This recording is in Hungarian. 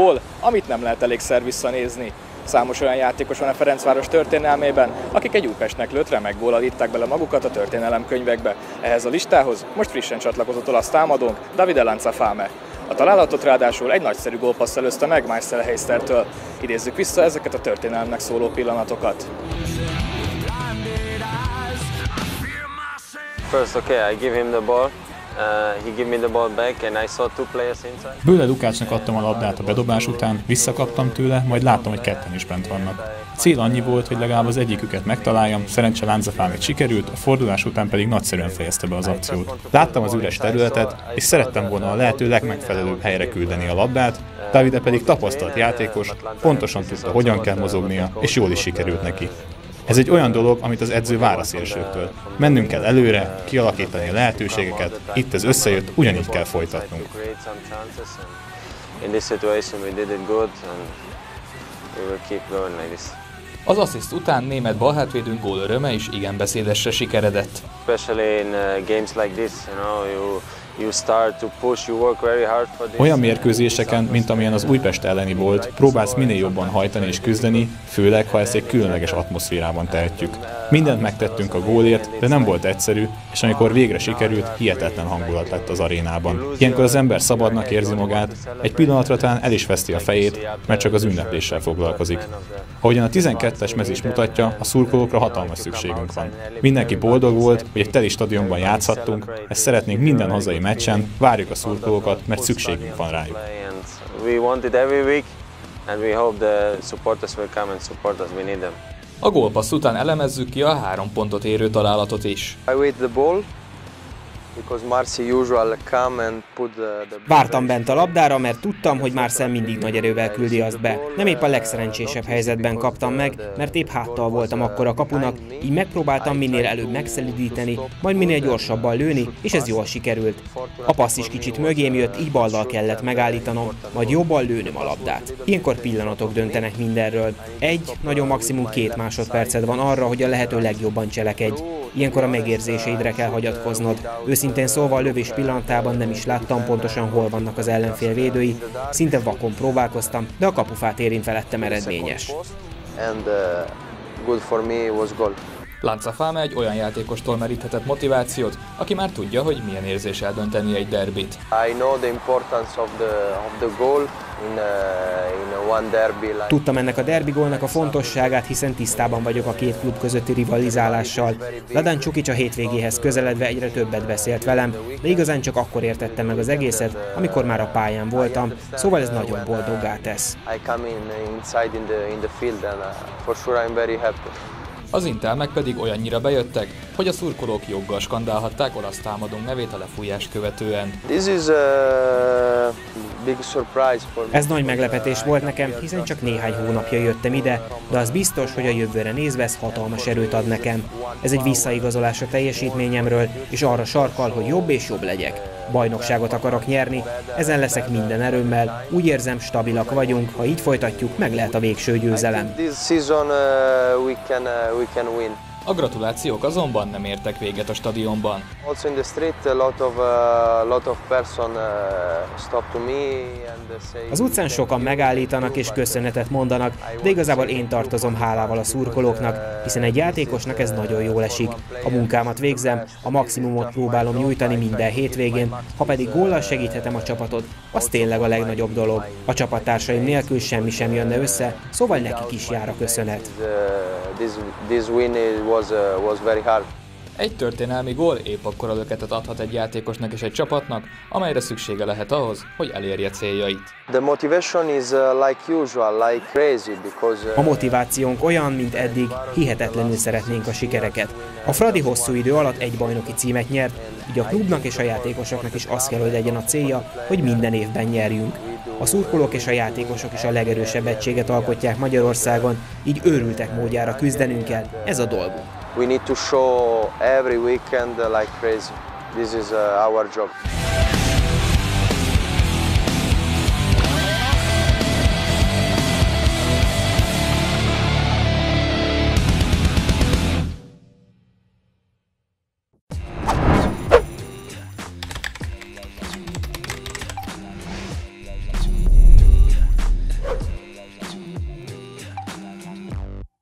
gól, amit nem lehet elégszer visszanézni. Számos olyan játékos van a Ferencváros történelmében, akik egy Újpestnek lőtt remek gólal írták bele magukat a történelemkönyvekbe. Ehhez a listához most frissen csatlakozott olasz támadónk Davide Lanzafame. A találatot ráadásul egy nagyszerű gólpassz előzte meg Marcel Heistertől. Idézzük vissza ezeket a történelemnek szóló pillanatokat. First, okay, I give him the ball. Bőle Lukácsnak adtam a labdát a bedobás után, visszakaptam tőle, majd láttam, hogy ketten is bent vannak. Cél annyi volt, hogy legalább az egyiküket megtaláljam, szerencse Lánzafámit sikerült, a fordulás után pedig nagyszerűen fejezte be az akciót. Láttam az üres területet, és szerettem volna a lehető legmegfelelőbb helyre küldeni a labdát, Davide pedig tapasztalt játékos, pontosan tudta, hogyan kell mozognia, és jól is sikerült neki. Ez egy olyan dolog, amit az edző vár a szélsőktől. Mennünk kell előre, kialakítani a lehetőségeket, itt ez összejött, ugyanígy kell folytatnunk. Az assziszt után német balhátvédünk gól öröme is igen beszédesre sikeredett. Especially in uh, games like this, you know, you Olyan mérkőzéseken, mint amilyen az Újpest elleni volt, próbálsz minél jobban hajtani és küzdeni, főleg ha ezt egy különleges atmoszférában tehetjük. Mindent megtettünk a gólért, de nem volt egyszerű, és amikor végre sikerült, hihetetlen hangulat lett az arénában. Ilyenkor az ember szabadnak érzi magát, egy pillanatra talán el is veszti a fejét, mert csak az ünnepléssel foglalkozik. Ahogyan a 12-es mez is mutatja, a szurkolókra hatalmas szükségünk van. Mindenki boldog volt, hogy egy teli stadionban játszhattunk, ezt szeretnénk minden hazai meccsen, várjuk a szurkolókat, mert szükségünk van rájuk. And we hope the supporters will come and support us, we need them. A gólpassz után elemezzük ki a három pontot érő találatot is. I wait the ball Vártam bent a labdára, mert tudtam, hogy Marcel mindig nagy erővel küldi azt be. Nem épp a legszerencsésebb helyzetben kaptam meg, mert épp háttal voltam akkor a kapunak, így megpróbáltam minél előbb megszelidíteni, majd minél gyorsabban lőni, és ez jól sikerült. A passz is kicsit mögém jött, így ballal kellett megállítanom, majd jobban lőnöm a labdát. Ilyenkor pillanatok döntenek mindenről. Egy, nagyon maximum két másodperced van arra, hogy a lehető legjobban cselekedj. Ilyenkor a megérzéseidre kell hagyatkoznod. Őszintén szólva lövés pillanatában nem is láttam pontosan, hol vannak az ellenfél védői. Szinte vakon próbálkoztam, de a kapufát érintve lettem eredményes. and uh, good for me was goal. Lancafame egy olyan játékostól meríthetett motivációt, aki már tudja, hogy milyen érzés eldönteni egy derbit. I know the importance of the of the goal in uh, in one derby like Tudtam ennek a derbi gólnak a fontosságát, hiszen tisztában vagyok a két klub közötti rivalizálással. Ladán Csukics a hétvégéhez közeledve egyre többet beszélt velem, de igazán csak akkor értettem meg az egészet, amikor már a pályán voltam, szóval ez nagyon boldoggá tesz. I come in inside in the in the field and uh, for sure I'm very happy. Az intelmek pedig olyannyira bejöttek, hogy a szurkolók joggal skandálhatták olasz támadónk nevét a lefújás követően. This is a Ez nagy meglepetés volt nekem, hiszen csak néhány hónapja jöttem ide, de az biztos, hogy a jövőre nézve ez hatalmas erőt ad nekem. Ez egy visszaigazolás a teljesítményemről, és arra sarkal, hogy jobb és jobb legyek. Bajnokságot akarok nyerni, ezen leszek minden erőmmel, úgy érzem, stabilak vagyunk, ha így folytatjuk, meg lehet a végső győzelem. A gratulációk azonban nem értek véget a stadionban. Also in the street, a lot of uh, lot of person uh, stop to me and say. Az utcán sokan megállítanak és köszönetet mondanak, de igazából én tartozom hálával a szurkolóknak, hiszen egy játékosnak ez nagyon jól esik. A munkámat végzem, a maximumot próbálom nyújtani minden hétvégén, ha pedig góllal segíthetem a csapatot, az tényleg a legnagyobb dolog. A csapattársaim nélkül semmi sem jönne össze, szóval nekik is jár a köszönet. Uh, was uh, was very hard. Egy történelmi gól épp akkora löketet adhat egy játékosnak és egy csapatnak, amelyre szüksége lehet ahhoz, hogy elérje céljait. The motivation is uh, like usual, like crazy because A uh, motivációnk olyan, mint eddig, hihetetlenül szeretnénk a sikereket. A Fradi hosszú idő alatt egy bajnoki címet nyert, így a klubnak és a játékosoknak is az kell, hogy legyen a célja, hogy minden évben nyerjünk. A szurkolók és a játékosok is a legerősebb egységet alkotják Magyarországon, így őrültek módjára küzdenünk kell, ez a dolgunk. we need to show every weekend like crazy. This is uh, our job.